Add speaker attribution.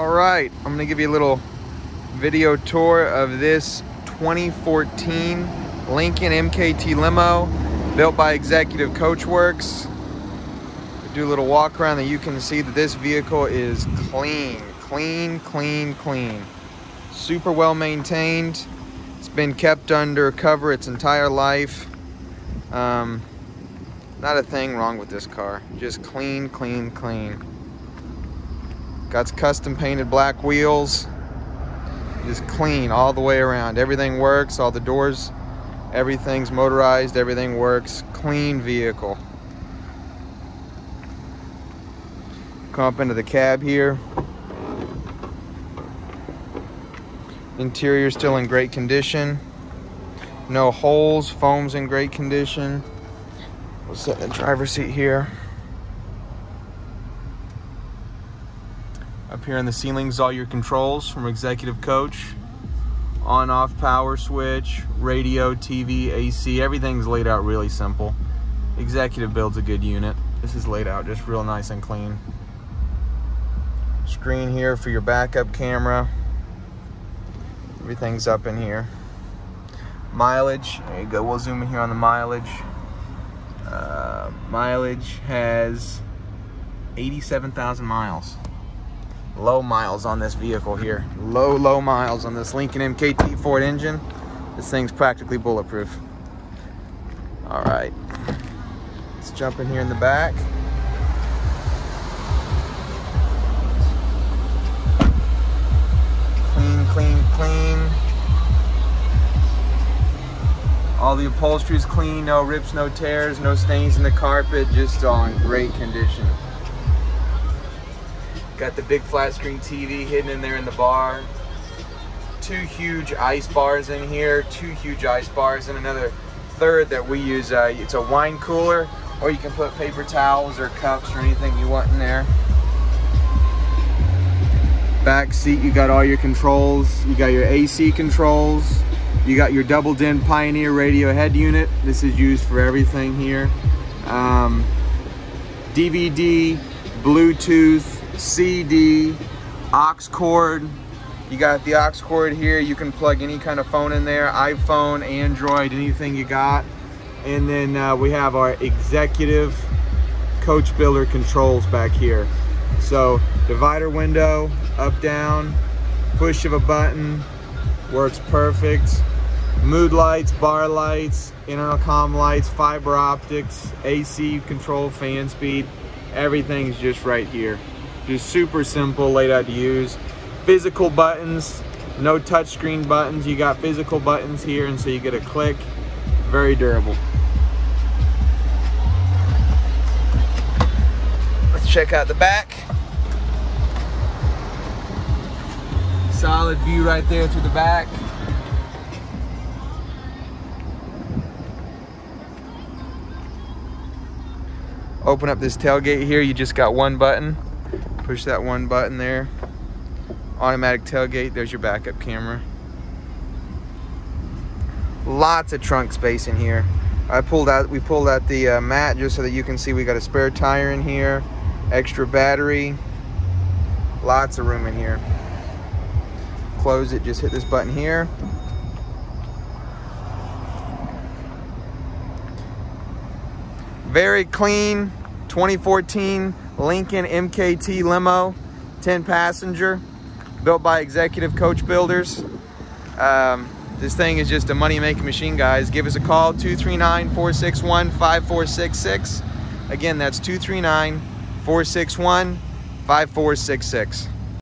Speaker 1: All right, I'm gonna give you a little video tour of this 2014 Lincoln MKT limo built by Executive Coachworks. Do a little walk around that you can see that this vehicle is clean, clean, clean, clean. Super well maintained. It's been kept under cover its entire life. Um, not a thing wrong with this car. Just clean, clean, clean. Got custom painted black wheels. Just clean all the way around. Everything works, all the doors, everything's motorized, everything works. Clean vehicle. Come up into the cab here. Interior still in great condition. No holes, foam's in great condition. We'll sit in the driver's seat here. Up here in the ceilings, all your controls from Executive Coach. On off power switch, radio, TV, AC, everything's laid out really simple. Executive builds a good unit. This is laid out just real nice and clean. Screen here for your backup camera. Everything's up in here. Mileage, there you go, we'll zoom in here on the mileage. Uh, mileage has 87,000 miles low miles on this vehicle here. Low, low miles on this Lincoln MKT Ford engine. This thing's practically bulletproof. All right, let's jump in here in the back. Clean, clean, clean. All the upholstery is clean, no rips, no tears, no stains in the carpet, just all in great condition. Got the big flat screen TV hidden in there in the bar. Two huge ice bars in here, two huge ice bars, and another third that we use. Uh, it's a wine cooler, or you can put paper towels or cups or anything you want in there. Back seat, you got all your controls. You got your AC controls. You got your double din Pioneer radio head unit. This is used for everything here. Um, DVD, Bluetooth, CD, aux cord. You got the aux cord here. You can plug any kind of phone in there, iPhone, Android, anything you got. And then uh, we have our executive coach builder controls back here. So divider window, up, down, push of a button, works perfect. Mood lights, bar lights, internal com lights, fiber optics, AC control, fan speed, everything's just right here. Just super simple, laid out to use. Physical buttons, no touchscreen buttons. You got physical buttons here, and so you get a click. Very durable. Let's check out the back. Solid view right there through the back. Open up this tailgate here, you just got one button. Push that one button there. Automatic tailgate, there's your backup camera. Lots of trunk space in here. I pulled out, we pulled out the uh, mat just so that you can see we got a spare tire in here, extra battery, lots of room in here. Close it, just hit this button here. Very clean 2014 Lincoln MKT limo, 10 passenger, built by Executive Coach Builders. Um, this thing is just a money-making machine, guys. Give us a call, 239-461-5466. Again, that's 239-461-5466.